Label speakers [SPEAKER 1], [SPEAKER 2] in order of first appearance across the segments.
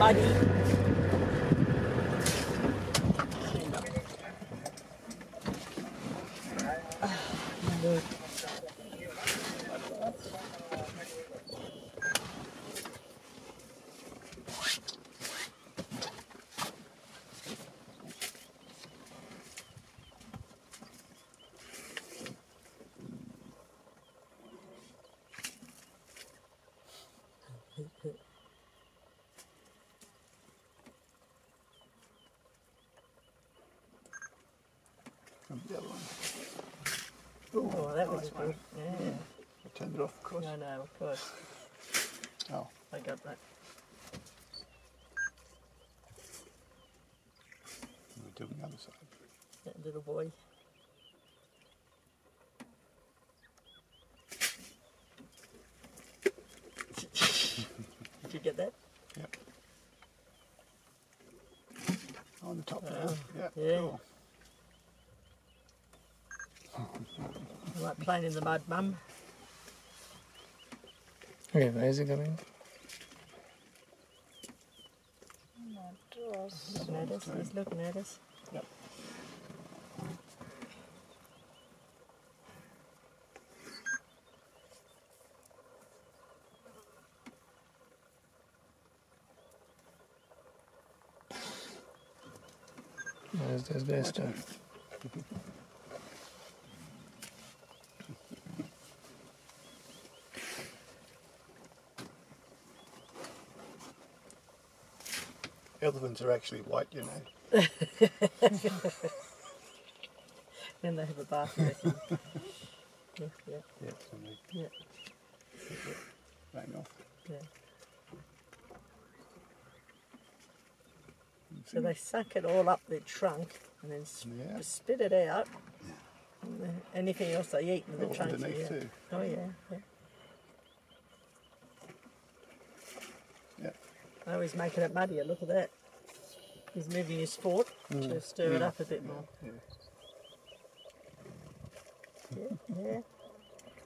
[SPEAKER 1] バディはい。
[SPEAKER 2] And the other one.
[SPEAKER 1] Oh, that was oh, good. Yeah.
[SPEAKER 2] I turned it off, of course.
[SPEAKER 1] No, no, of course.
[SPEAKER 2] Oh,
[SPEAKER 1] I got that.
[SPEAKER 2] we're doing the other side.
[SPEAKER 1] That little boy. Did you get that?
[SPEAKER 2] Yep. On the top there.
[SPEAKER 1] Oh,
[SPEAKER 2] Yeah.
[SPEAKER 1] yeah.
[SPEAKER 2] Cool.
[SPEAKER 1] You like playing in the mud, mum?
[SPEAKER 3] Okay, where is he coming?
[SPEAKER 1] Looking at us. He's looking at us.
[SPEAKER 2] Yep.
[SPEAKER 3] Where's this guy stuff?
[SPEAKER 2] Elephants are actually white, you know.
[SPEAKER 1] Then they have a bath. Yeah, yeah,
[SPEAKER 2] Yeah, so they
[SPEAKER 1] yeah,
[SPEAKER 2] off.
[SPEAKER 1] yeah. So they suck it all up their trunk and then sp-
[SPEAKER 2] Yeah.
[SPEAKER 1] spit it out. And anything else they eat in the
[SPEAKER 2] Oh,
[SPEAKER 1] trunk.
[SPEAKER 2] underneath
[SPEAKER 1] yeah.
[SPEAKER 2] too.
[SPEAKER 1] Oh yeah, yeah.
[SPEAKER 2] Yeah.
[SPEAKER 1] Oh, he's making it muddier. Look at that. He's moving his fork to mm. stir it up a bit more.
[SPEAKER 2] Yeah.
[SPEAKER 1] Yeah, yeah.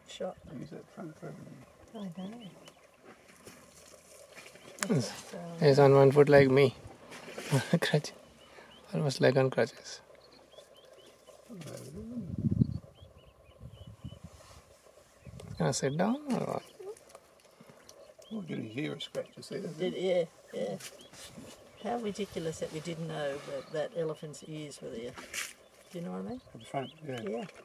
[SPEAKER 1] Shot.
[SPEAKER 2] Use that front for everything.
[SPEAKER 1] I know.
[SPEAKER 3] He's uh, on one foot like me. Crutch. Almost like on crutches. Gonna sit down or what?
[SPEAKER 2] We're getting here a scratch, you see that?
[SPEAKER 1] did, yeah, yeah. How ridiculous that we didn't know that, that elephant's ears were there. Do you know what I mean?
[SPEAKER 2] At the front, yeah.
[SPEAKER 1] Yeah,